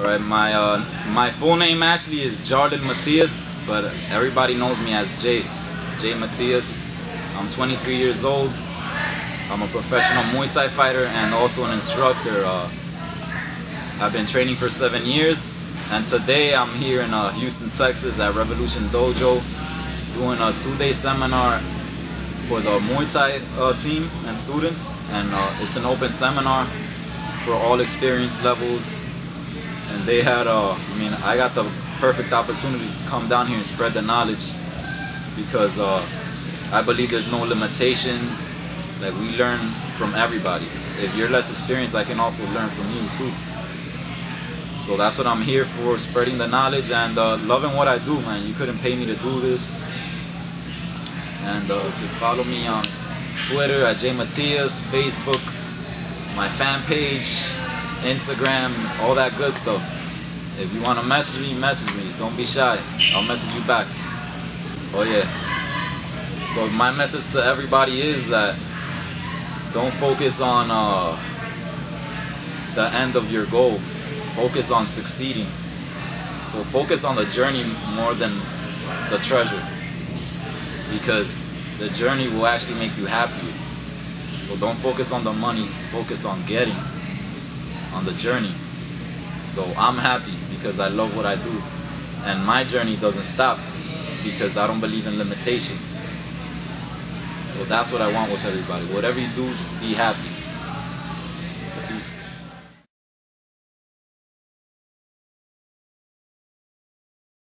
All right, my uh, my full name actually is Jordan Matias, but everybody knows me as Jay, Jay Matias. I'm 23 years old. I'm a professional Muay Thai fighter and also an instructor. Uh, I've been training for seven years, and today I'm here in uh, Houston, Texas at Revolution Dojo doing a two-day seminar for the Muay Thai uh, team and students, and uh, it's an open seminar for all experience levels and they had uh I mean I got the perfect opportunity to come down here and spread the knowledge because uh I believe there's no limitations. Like we learn from everybody. If you're less experienced I can also learn from you too. So that's what I'm here for spreading the knowledge and uh, loving what I do man. You couldn't pay me to do this. And uh, so follow me on Twitter at J Matias Facebook my fan page Instagram, all that good stuff. If you want to message me, message me. Don't be shy. I'll message you back. Oh yeah. So my message to everybody is that don't focus on uh, the end of your goal. Focus on succeeding. So focus on the journey more than the treasure. Because the journey will actually make you happier. So don't focus on the money, focus on getting on the journey. So I'm happy because I love what I do. And my journey doesn't stop because I don't believe in limitation. So that's what I want with everybody. Whatever you do, just be happy.